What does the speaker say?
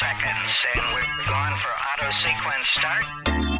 seconds, and we're going for auto sequence start.